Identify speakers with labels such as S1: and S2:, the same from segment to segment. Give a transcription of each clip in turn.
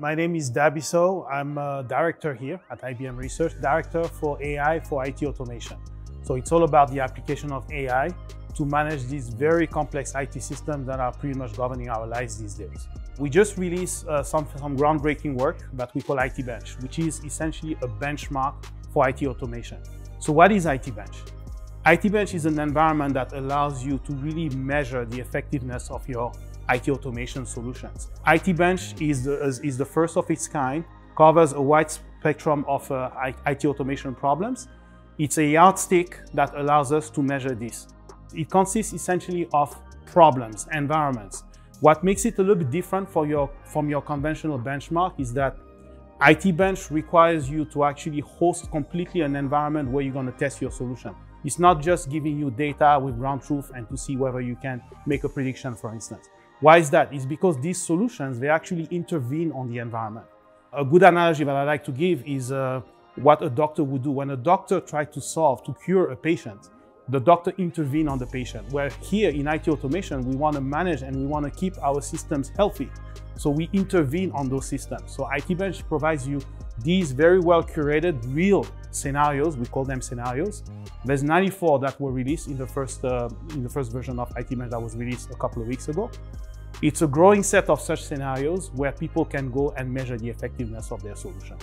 S1: My name is Daby Sow. I'm a director here at IBM Research, director for AI for IT automation. So it's all about the application of AI to manage these very complex IT systems that are pretty much governing our lives these days. We just released uh, some, some groundbreaking work that we call IT Bench, which is essentially a benchmark for IT automation. So what is IT Bench? IT Bench is an environment that allows you to really measure the effectiveness of your IT automation solutions. IT Bench is the, is the first of its kind, covers a wide spectrum of uh, IT automation problems. It's a yardstick that allows us to measure this. It consists essentially of problems, environments. What makes it a little bit different your, from your conventional benchmark is that IT Bench requires you to actually host completely an environment where you're going to test your solution. It's not just giving you data with ground truth and to see whether you can make a prediction, for instance. Why is that? It's because these solutions, they actually intervene on the environment. A good analogy that I like to give is uh, what a doctor would do. When a doctor tries to solve, to cure a patient, the doctor intervene on the patient. Where here in IT automation, we want to manage and we want to keep our systems healthy. So we intervene on those systems. So IT Bench provides you these very well curated real scenarios. We call them scenarios. There's 94 that were released in the first uh, in the first version of IT Bench that was released a couple of weeks ago. It's a growing set of such scenarios where people can go and measure the effectiveness of their solution.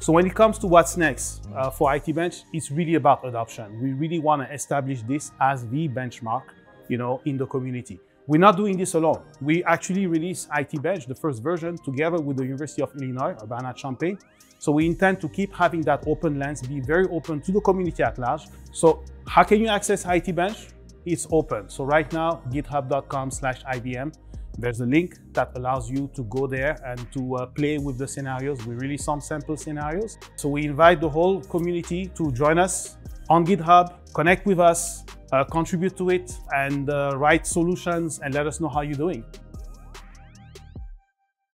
S1: So when it comes to what's next uh, for IT Bench, it's really about adoption. We really want to establish this as the benchmark, you know, in the community. We're not doing this alone. We actually released IT Bench, the first version, together with the University of Illinois, Urbana-Champaign. So we intend to keep having that open lens, be very open to the community at large. So how can you access IT Bench? It's open. So right now, github.com slash IBM there's a link that allows you to go there and to uh, play with the scenarios. We release some sample scenarios. So we invite the whole community to join us on GitHub, connect with us, uh, contribute to it, and uh, write solutions and let us know how you're doing.